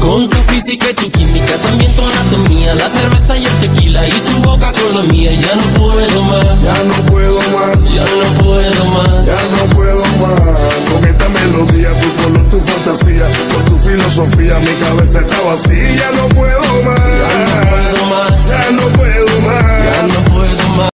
Con tu física y tu química, también tu anatomía, la cerveza y el tequila y tu boca con la mía. Ya no puedo más, Ya no puedo más, ya no puedo más. ya no puedo más. Con esta melodía, tu color, tu fantasía, con tu filosofía, mi cabeza está vacía. Ya no puedo